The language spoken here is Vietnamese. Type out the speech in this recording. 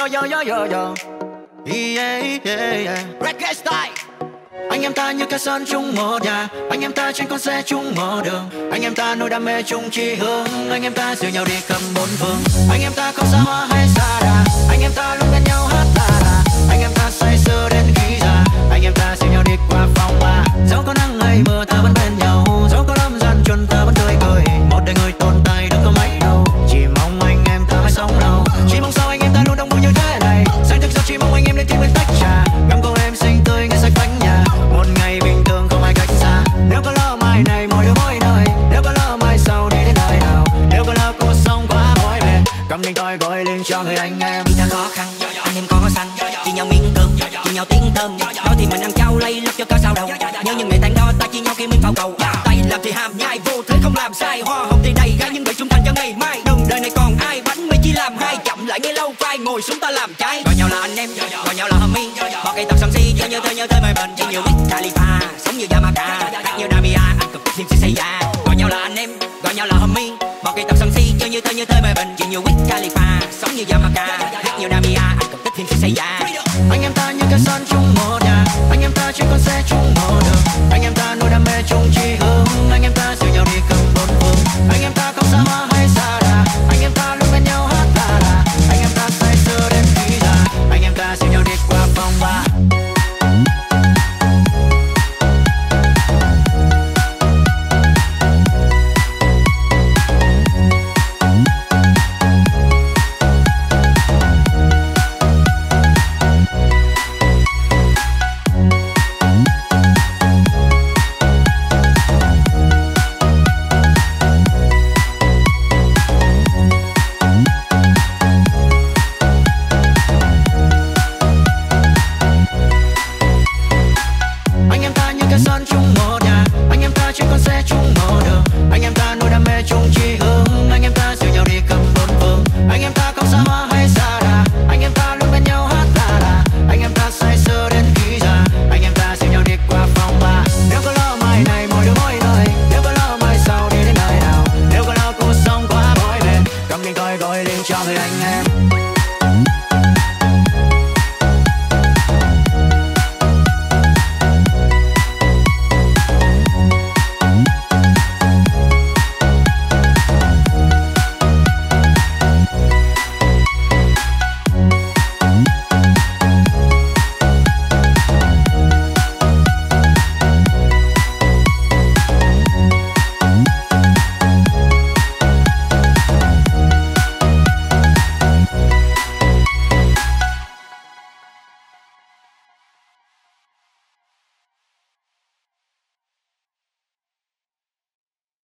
Yo yo yo yo yo. Yeah yeah yeah. Reggae style. Anh em ta như cái sân chung một nhà. Anh em ta trên con xe chung một đường. Anh em ta nuôi đam mê chung chi hướng. Anh em ta dìu nhau đi cầm bốn phương. Anh em ta không xa hoa đôi gọi lên cho người anh em. Ta khó khăn, anh em có xanh chia nhau miếng cơm chia nhau tiếng thơm. Nói thì mình ăn cháo lây lúc cho có sao đâu. Nhớ những ngày tan đó ta chia nhau khi mình phao cầu. Tay làm thì hàm nhai, vô thế không làm sai. Hoa hồng thì đầy gái nhưng bị trung thành cho ngày mai. Đừng đời này còn ai bánh mì chỉ làm hai? Chậm lại nghe lâu, phai ngồi xuống ta làm trái. Gọi nhau là anh em, gọi nhau là homie bỏ cây tập sân si chơi như thơ như thơ, mời mình chỉ nhiều Wick Khalifa, sống như Yamaka hát như Damia Anh cực thêm si say ra? gọi nhau là anh em, gọi nhau là homie bỏ cây tập sân si chơi như thơ như thơ, mời mình chỉ nhiều Wick Khalifa như Yamaka Hát nhiều Namia Anh còn thích thêm ra Anh em ta như cái son chung mô đa Anh em ta chỉ con xe chung mô đường Anh em ta nuôi đam mê chung